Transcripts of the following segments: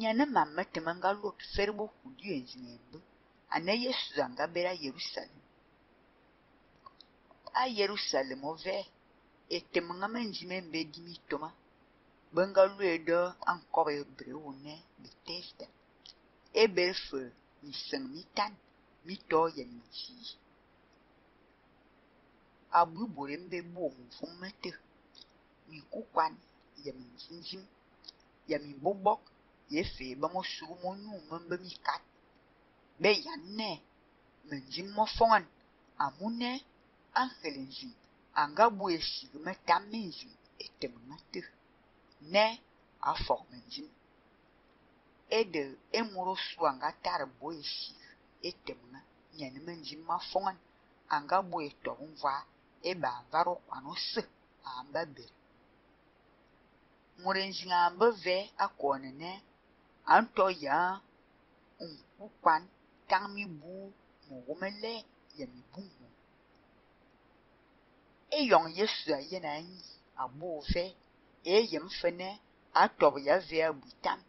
nyana mamma temangaliwa obusere bw'okulya enzimbu ana yesuza ngabeera yerusaalemu a yerusaalemu ove etemu nga menzima embe edimi toma be nga lue ɖe ankɔbe hebrewo ne betesda ebe fe miseŋ mitan mitɔ yɛ midzi abui bore mbe bo mvum mete mikukwan yɛ minzinzim yɛ mibobɔk yefe be mosumonu men be mikat be yanne men jin mofongan amune angelin anga bue sig me tam etem te ne afok men ede e emuro su anga tar bue sig etem na nyane men jin mafongan anga a tobun va eba varo kwano se amba bere. ve Anto ya nkukwan taŋ mi bu mu wumele ya mi bu mu. Eyɔŋ Yesu a yɛn a nyi a bu o vɛ, e yɛm fɛnɛ a tɔbu ya vɛ a bui tam,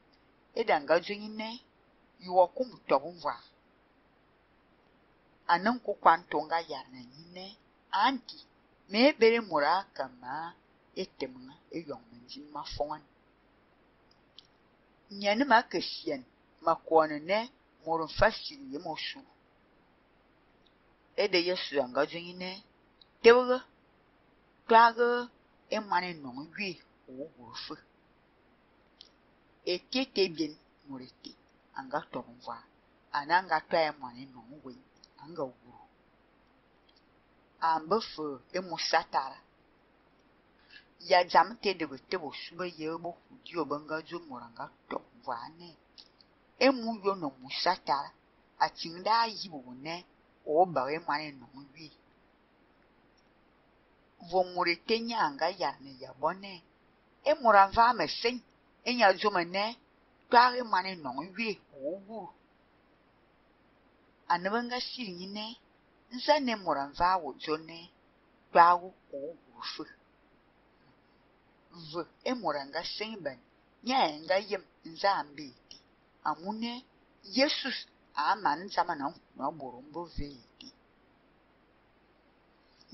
e da nga zɔnyi nɛ yi wɔ kum tɔbu vwa. Ane nkukwan to nga yar na nyi nɛ anti me bere mura kama e tem nga e yɔŋ manjin ma fɔŋan. nyanima ka shɛni makɔni ni ŋurim fasili yɛm o shuu ede yɛsuya nga dɔnyi ni tibigi tɔhigi ŋmani nɔŋ yue o wuri fe e tee tee biɛni ŋuri te a nga tɔbi n vɔa a na nga tɔya ŋmani nɔŋ wei a nga wuro a bi fe e satara 야 잘못된다고 있다고 순가 여보 디오번가 좀 뭐란가 똑와네 에무요 너무 사타라 a cikin da yi ne o bare mane nong wi vo mure te nyanga ya ne ya bone e mura va me sen e nya zo me ne mane wi o anabanga shi ne nsa ne mura va wo zo ne fu vhụ e mụrụ nga seiban nyaya nga yam nzaa mbiti amune yesus aman zama na na gburu mbụ veidi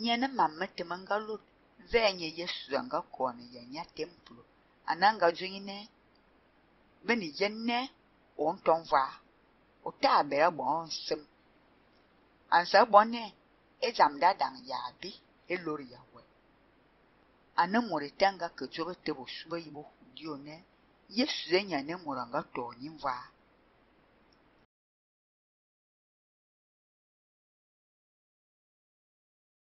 nyene mamme tem nga lot venye yesus nga kone ya nya templo ananga joine beni jenne on tonva o ta bere gbọn sim ansa gbọn ne ezam ya bi elori ya ane ŋɔre taŋga ke dzɔbe te bo sube yibo diyo ne yesu ze nya ne ŋɔra nga tɔ nyi va.